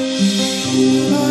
Oh